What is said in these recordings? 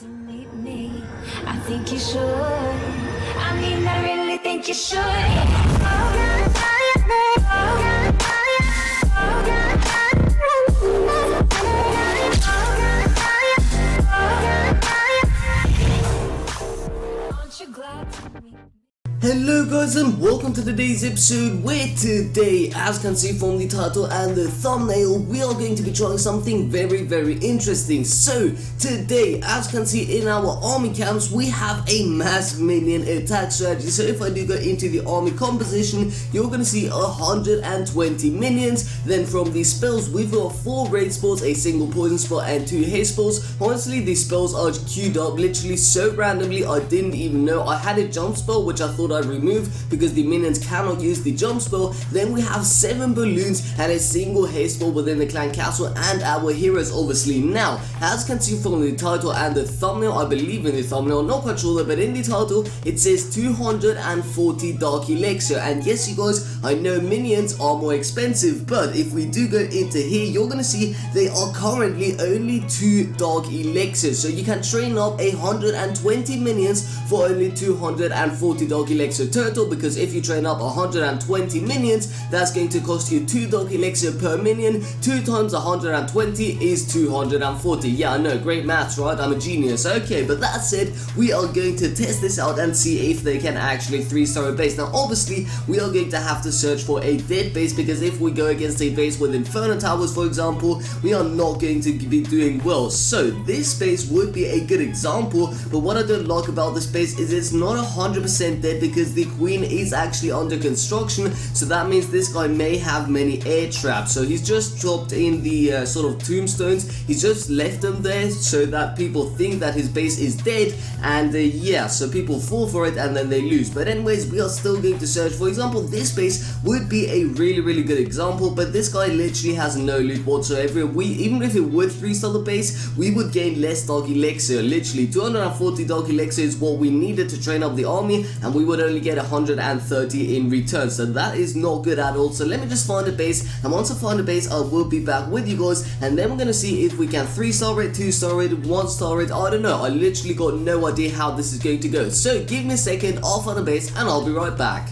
to meet me. I think you should. I mean, I really think you should. Hello guys and welcome to today's episode where today, as can see from the title and the thumbnail, we are going to be trying something very very interesting. So today, as can see in our army camps, we have a mass minion attack strategy. So if I do go into the army composition, you're going to see 120 minions. Then from the spells, we've got 4 rage spells, a single poison spell and 2 haste spells. Honestly, these spells are queued up literally so randomly, I didn't even know. I had a jump spell which I thought I remove because the minions cannot use the jump spell. Then we have 7 balloons and a single haste spell within the clan castle and our heroes obviously. Now, as can see from the title and the thumbnail, I believe in the thumbnail, not quite sure but in the title it says 240 dark elixir and yes you guys, I know minions are more expensive but if we do go into here, you're gonna see they are currently only 2 dark elixirs so you can train up 120 minions for only 240 dark elixir Turtle because if you train up 120 minions that's going to cost you 2 dark elixir per minion. 2 times 120 is 240 yeah I know great maths right? I'm a genius. Okay but that said we are going to test this out and see if they can actually 3 star a base. Now obviously we are going to have to search for a dead base because if we go against a base with inferno towers for example we are not going to be doing well. So this base would be a good example but what I don't like about this base is it's not 100% dead because the queen is actually under construction so that means this guy may have many air traps. So he's just dropped in the uh, sort of tombstones. He's just left them there so that people think that his base is dead and uh, yeah so people fall for it and then they lose. But anyways we are still going to search. For example this base would be a really really good example but this guy literally has no loot whatsoever. We even if it would 3 star the base we would gain less dark elixir literally 240 dark elixir is what we needed to train up the army and we would only get 130 in return. So that is not good at all. So let me just find a base. And once I find a base I will be back with you guys. And then we're gonna see if we can 3 star it 2 star it 1 star it. I don't know. I literally got no idea how this is going to go. So give me a second. I'll find a base and I'll be right back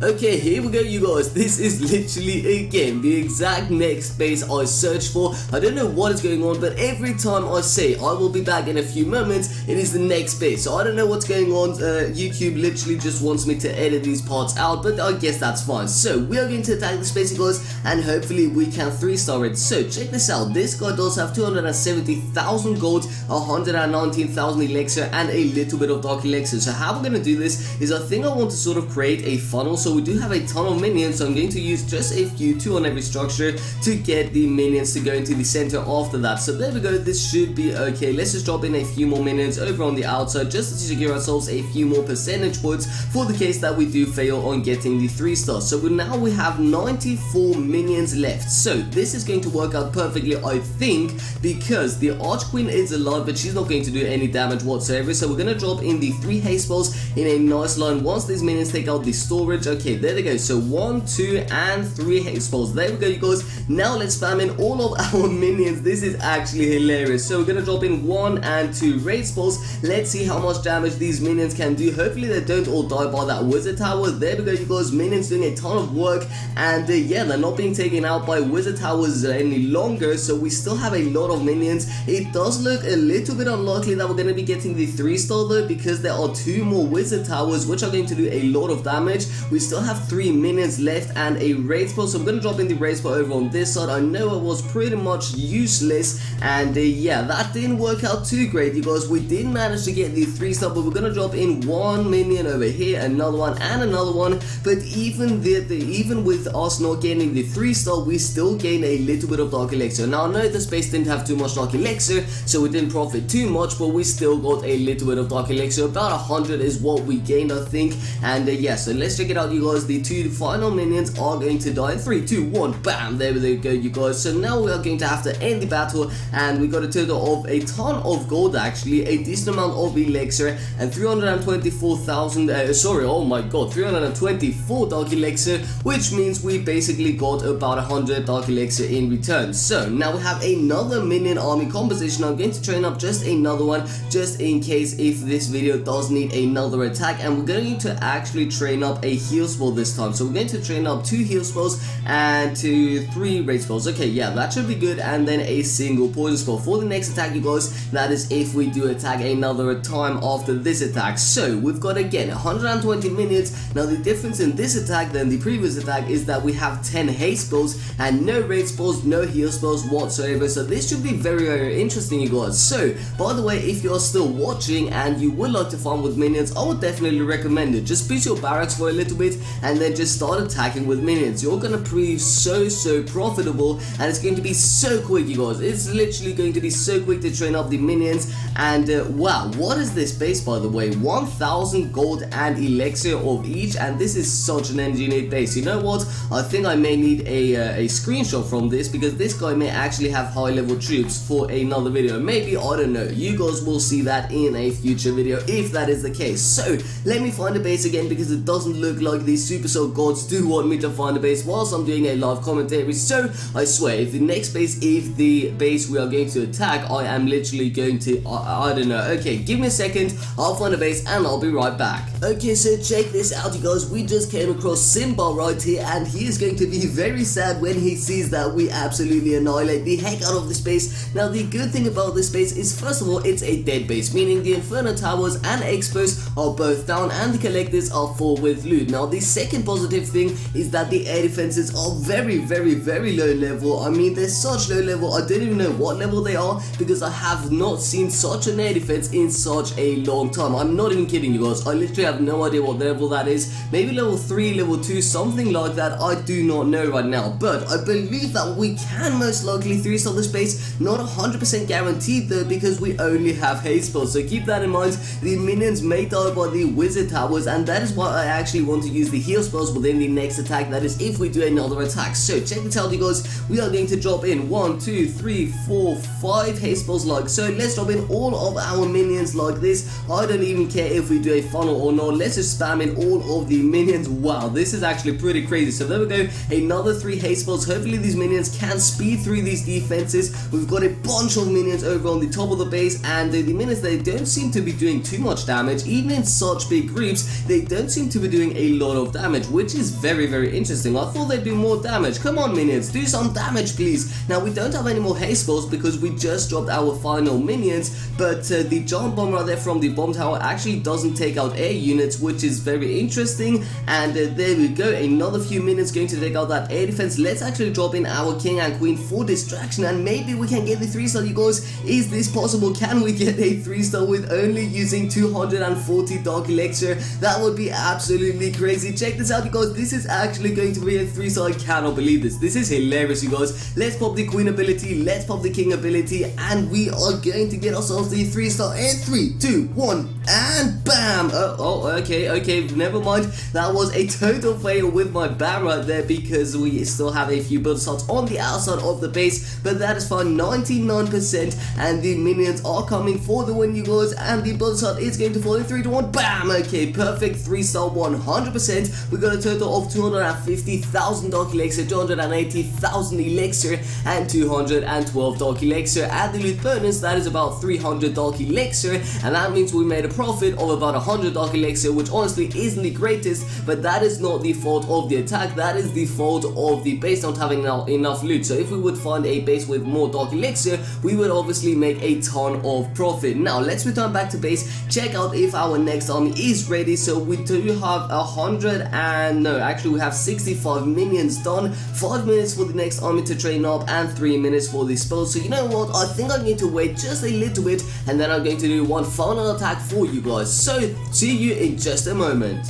Okay, here we go you guys, this is literally again the exact next base I searched for. I don't know what is going on, but every time I say I will be back in a few moments, it is the next base. So I don't know what's going on, uh, YouTube literally just wants me to edit these parts out, but I guess that's fine. So we are going to attack this base guys, and hopefully we can 3 star it. So check this out, this guy does have 270,000 gold, 119,000 elixir, and a little bit of dark elixir. So how we're going to do this is I think I want to sort of create a funnel. So so we do have a ton of minions so I'm going to use just a few, two on every structure to get the minions to go into the center after that. So there we go, this should be okay. Let's just drop in a few more minions over on the outside just to secure ourselves a few more percentage points for the case that we do fail on getting the 3 stars. So now we have 94 minions left. So this is going to work out perfectly I think because the Archer Queen is alive but she's not going to do any damage whatsoever. So we're going to drop in the 3 haste spells in a nice line once these minions take out the storage. Okay, there they go. So one, two, and three haste spells. There we go, you guys. Now let's spam in all of our minions. This is actually hilarious. So we're gonna drop in one and two rage spells. Let's see how much damage these minions can do. Hopefully they don't all die by that wizard tower. There we go, you guys. Minions doing a ton of work, and uh, yeah, they're not being taken out by wizard towers any longer. So we still have a lot of minions. It does look a little bit unlikely that we're gonna be getting the three star though, because there are two more wizard towers which are going to do a lot of damage. We still have 3 minions left and a rage spell so I'm gonna drop in the rage spell over on this side. I know it was pretty much useless and uh, yeah that didn't work out too great because we did manage to get the 3 star but we're gonna drop in one minion over here another one and another one. But even the, the even with us not getting the 3 star we still gain a little bit of dark elixir. Now I know the space didn't have too much dark elixir so we didn't profit too much but we still got a little bit of dark elixir. About 100 is what we gained I think. And uh, yeah so let's check it out you guys, the two final minions are going to die 3, 2, 1, bam, there we go you guys. So now we are going to have to end the battle and we got a total of a ton of gold actually, a decent amount of elixir and 324,000, uh, sorry, oh my god, 324 dark elixir, which means we basically got about 100 dark elixir in return. So now we have another minion army composition. I'm going to train up just another one just in case if this video does need another attack and we're going to actually train up a heal spell this time. So we're going to train up two heal spells and two, three rage spells. Okay, yeah, that should be good and then a single poison spell for the next attack you guys. That is if we do attack another time after this attack. So we've got again 120 minions. Now the difference in this attack than the previous attack is that we have 10 haste spells and no rage spells, no heal spells whatsoever. So this should be very very interesting you guys. So by the way if you're still watching and you would like to farm with minions I would definitely recommend it. Just boost your barracks for a little bit and then just start attacking with minions. You're gonna prove so so profitable and it's going to be so quick you guys. It's literally going to be so quick to train up the minions and uh, wow what is this base by the way 1000 gold and elixir of each and this is such an engineered base. You know what? I think I may need a, uh, a screenshot from this because this guy may actually have high level troops for another video. Maybe, I don't know. You guys will see that in a future video if that is the case. So, let me find a base again because it doesn't look like these Supercell gods do want me to find a base whilst I'm doing a live commentary. So, I swear, if the next base, if the base we are going to attack, I am literally going to, I, I don't know. Okay, give me a second. I'll find a base and I'll be right back. Okay, so check this out, you guys. We just came across Simba right here and he is going to be very sad when he sees that we absolutely annihilate the heck out of this base. Now, the good thing about this base is, first of all, it's a dead base, meaning the Inferno Towers and X-Bows are both down and the Collectors are full with loot. Now, the second positive thing is that the air defenses are very, very, very low level. I mean, they're such low level, I don't even know what level they are because I have not seen such an air defense in such a long time. I'm not even kidding you guys. I literally have no idea what level that is. Maybe level 3, level 2, something like that. I do not know right now. But I believe that we can most likely 3-star this base. Not 100% guaranteed though because we only have haste spells. So keep that in mind. The minions may die by the wizard towers and that is why I actually want to the heal spells within the next attack. That is if we do another attack. So check this out you guys. We are going to drop in 1, 2, 3, 4, 5 haste spells like so. Let's drop in all of our minions like this. I don't even care if we do a funnel or not. Let's just spam in all of the minions. Wow, this is actually pretty crazy. So there we go. Another 3 haste spells. Hopefully these minions can speed through these defenses. We've got a bunch of minions over on the top of the base and uh, the minions they don't seem to be doing too much damage. Even in such big groups, they don't seem to be doing a lot of damage, which is very, very interesting. I thought they'd do more damage. Come on, minions, do some damage, please. Now, we don't have any more haste spells because we just dropped our final minions, but uh, the giant bomb right there from the bomb tower actually doesn't take out air units, which is very interesting. And uh, there we go, another few minions going to take out that air defense. Let's actually drop in our king and queen for distraction, and maybe we can get the 3 star, you guys. Is this possible? Can we get a 3 star with only using 240 dark elixir? That would be absolutely crazy. Check this out, you guys. This is actually going to be a 3 star. I cannot believe this. This is hilarious, you guys. Let's pop the queen ability, let's pop the king ability, and we are going to get ourselves the 3 star in 3, 2, 1, and bam! Oh, oh, okay, okay, never mind. That was a total fail with my bam right there because we still have a few build slots on the outside of the base, but that is fine. 99% and the minions are coming for the win, you guys, and the build slot is going to fall in 3 to 1. Bam! Okay, perfect 3 star 100%. We got a total of 250,000 dark elixir, 280,000 elixir, and 212 dark elixir. Add the loot bonus, that is about 300 dark elixir, and that means we made a profit of about 100 dark elixir, which honestly isn't the greatest, but that is not the fault of the attack, that is the fault of the base not having enough loot. So if we would find a base with more dark elixir, we would obviously make a ton of profit. Now let's return back to base, check out if our next army is ready. So we do have a hundred and no, actually we have 65 minions done, 5 minutes for the next army to train up and 3 minutes for the spell. So you know what, I think I'm going to wait just a little bit and then I'm going to do one final attack for you guys. So see you in just a moment.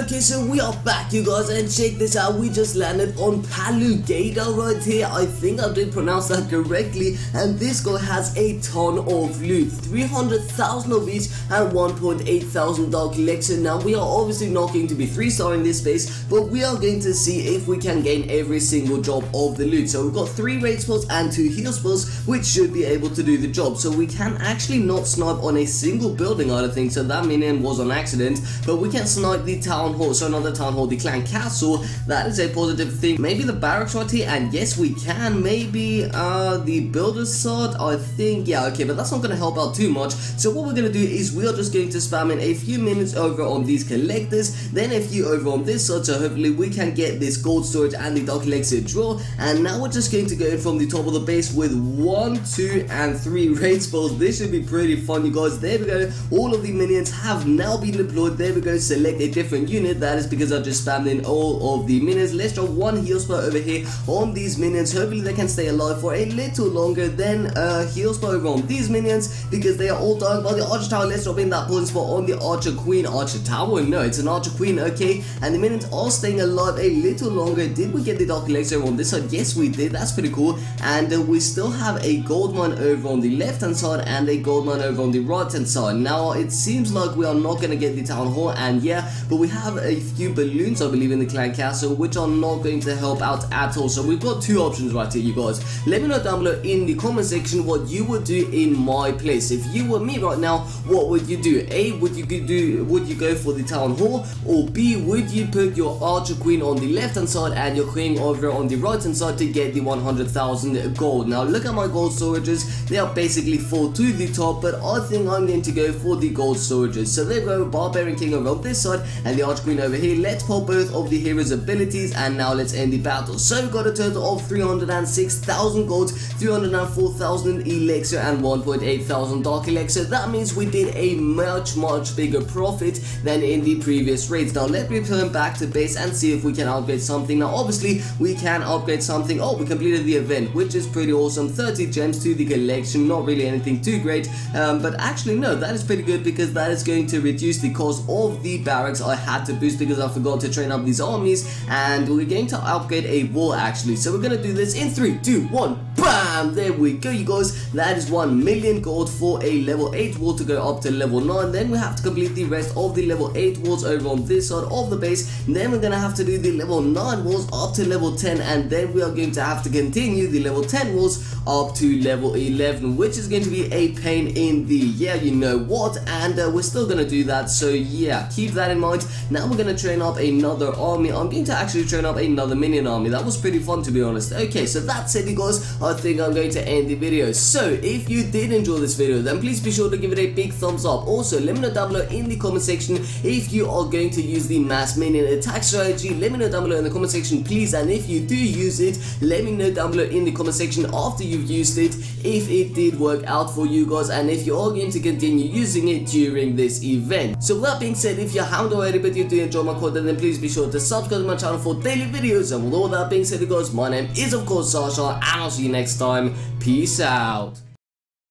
Okay, so we are back, you guys, and check this out. We just landed on Palugada right here. I think I did pronounce that correctly. And this guy has a ton of loot 300,000 of each and 1.8 thousand dark elixir. Now, we are obviously not going to be 3 starring this base, but we are going to see if we can gain every single job of the loot. So, we've got 3 rage spells and 2 heal spells, which should be able to do the job. So, we can actually not snipe on a single building, I don't think. So, that minion was on accident, but we can snipe the tower town hall, so another town hall, the clan castle. That is a positive thing. Maybe the barracks right here, and yes, we can. Maybe uh, the builder's sword, I think. Yeah, okay, but that's not going to help out too much. So what we're going to do is we are just going to spam in a few minions over on these collectors, then a few over on this side, so hopefully we can get this gold storage and the dark elixir draw. And now we're just going to go in from the top of the base with one, two, and three rage spells. This should be pretty fun, you guys. There we go. All of the minions have now been deployed. There we go. Select a different unit. That is because I've just spammed in all of the minions. Let's drop one heal spell over here on these minions. Hopefully they can stay alive for a little longer than uh, heal spell over on these minions because they are all dying by the archer tower. Let's drop in that poison spell on the archer queen. Archer tower? No, it's an archer queen, okay. And the minions are staying alive a little longer. Did we get the dark elixir on this side? Yes, we did. That's pretty cool. And uh, we still have a gold mine over on the left hand side and a gold mine over on the right hand side. Now, it seems like we are not going to get the town hall and yeah, but we have a few balloons, I believe, in the clan castle, which are not going to help out at all. So we've got two options right here, you guys. Let me know down below in the comment section what you would do in my place. If you were me right now, what would you do? A, would you do? Would you go for the town hall? Or B, would you put your archer queen on the left hand side and your queen over on the right hand side to get the 100,000 gold? Now look at my gold storages. They are basically full to the top, but I think I'm going to go for the gold storages. So there we go, barbarian king over on this side and the archer queen over here. Let's pull both of the hero's abilities and now let's end the battle. So got a total of 306,000 gold, 304,000 elixir and 1.8 thousand dark elixir. That means we did a much much bigger profit than in the previous raids. Now let me return back to base and see if we can upgrade something. Now obviously we can upgrade something. Oh we completed the event which is pretty awesome. 30 gems to the collection. Not really anything too great um, but actually no that is pretty good because that is going to reduce the cost of the barracks I had to boost because I forgot to train up these armies and we're going to upgrade a wall actually. So we're going to do this in 3, 2, 1, BAM! There we go you guys. That is 1 million gold for a level 8 wall to go up to level 9. Then we have to complete the rest of the level 8 walls over on this side of the base. Then we're to have to do the level 9 walls up to level 10 and then we are going to have to continue the level 10 walls up to level 11 which is going to be a pain in the yeah you know what and uh, we're still to do that so yeah keep that in mind. Now we're going to train up another army. I'm going to actually train up another minion army. That was pretty fun to be honest. Okay, so that's it guys. I think I'm going to end the video. So if you did enjoy this video, then please be sure to give it a big thumbs up. Also, let me know down below in the comment section if you are going to use the mass minion attack strategy. Let me know down below in the comment section, please. And if you do use it, let me know down below in the comment section after you've used it if it did work out for you guys and if you are going to continue using it during this event. So that being said, if you haven't already but you do enjoy my content, then please be sure to subscribe to my channel for daily videos. And with all that being said, guys, my name is of course Sasha, and I'll see you next time. Peace out.